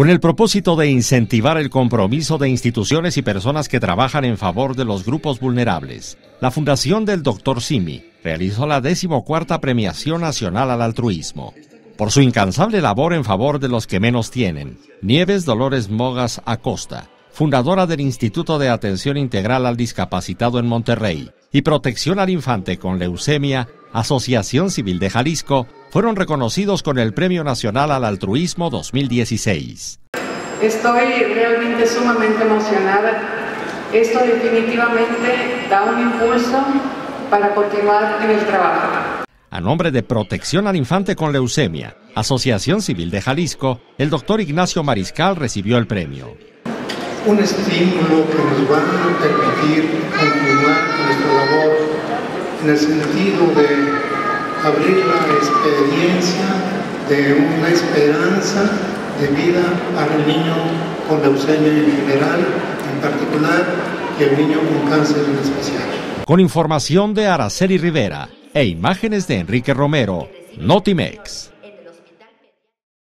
Con el propósito de incentivar el compromiso de instituciones y personas que trabajan en favor de los grupos vulnerables, la Fundación del Dr. Simi realizó la decimocuarta Premiación Nacional al Altruismo. Por su incansable labor en favor de los que menos tienen, Nieves Dolores Mogas Acosta, fundadora del Instituto de Atención Integral al Discapacitado en Monterrey y Protección al Infante con Leucemia, Asociación Civil de Jalisco, fueron reconocidos con el Premio Nacional al Altruismo 2016. Estoy realmente sumamente emocionada. Esto definitivamente da un impulso para continuar en el trabajo. A nombre de Protección al Infante con Leucemia, Asociación Civil de Jalisco, el doctor Ignacio Mariscal recibió el premio. Un estímulo que nos va a permitir continuar nuestra labor en el sentido de abrir la experiencia de una esperanza de vida para el niño con leucemia en general, en particular, y el niño con cáncer en especial. Con información de Araceli Rivera e imágenes de Enrique Romero, Notimex.